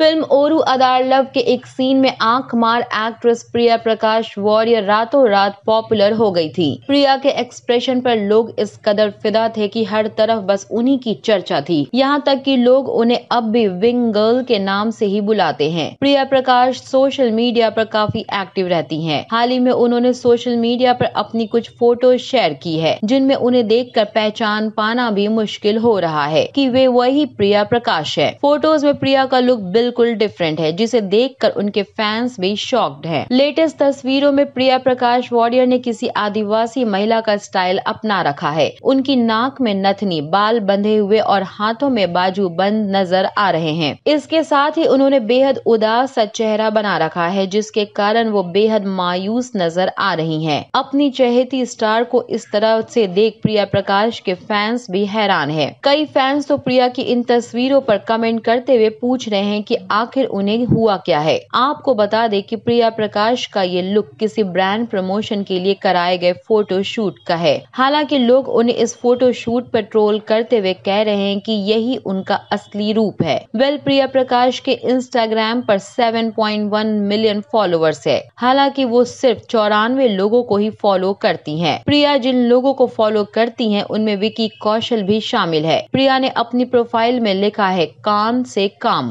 Film ओरू अदार love के एक scene में आँख मार एक्ट्रेस प्रिया प्रकाश वॉरियर रातों रात पॉपुलर हो गई थी। प्रिया के एक्सप्रेशन पर लोग इस कदर फिदा थे कि हर तरफ़ बस उन्हीं की चर्चा थी। यहाँ तक कि लोग उन्हें अब भी विंग गर्ल के नाम से ही बुलाते हैं। प्रिया प्रकाश सोशल मीडिया पर काफ़ी एक्टिव रहती हैं। हाल ही में उन्होंने सोशल मीडिया पर अपनी कुछ फ़ोटो शेयर की है, जिनमें उन्हें देखकर पहचान पाना भी मुश्किल हो रहा है कि वे वही प्रिया प्रकाश है। फ़ोटोज़ में प्रिया का लुक बिल्कुल बिल्कुल डिफरेंट है, जिसे देखकर उनके फैंस भी शॉक्ड हैं। लेटेस्ट तस्वीरों में प्रिया प्रकाश वॉरियर ने किसी आदिवासी महिला का स्टाइल अपना रखा है उनकी नाक में नथनी, बाल बंधे हुए और हाथों में बाजू बंद नज़र आ रहे हैं इसके साथ ही उन्होंने बेहद उदास सा चेहरा बना रखा है, जिसके कारण वो बेहद मायूस नज़र आ रही हैं। अपनी चहेती स्टार को इस तरह से देख प्रिया प्रकाश के फैंस भी हैरान है कई फैंस तो प्रिया की इन तस्वीरों पर कमेंट करते हुए पूछ रहे हैं कि आखिर उन्हें हुआ क्या है? आपको बता दें कि प्रिया प्रकाश का ये लुक किसी ब्रांड प्रमोशन के लिए कराए गए फ़ोटो शूट का है। हालाँकि लोग उन्हें इस फ़ोटो शूट पर ट्रोल करते हुए कह रहे हैं कि यही उनका असली रूप है। वेल प्रिया प्रकाश के इंस्टाग्राम पर 7.1 मिलियन फॉलोअर्स है। हालाँकि वो सिर्फ़ चौरानवे लोगों को ही फॉलो करती हैं। प्रिया जिन लोगों को फॉलो करती हैं, उनमें विकी कौशल भी शामिल है। प्रिया ने अपनी प्रोफ़ाइल में लिखा है काम से काम।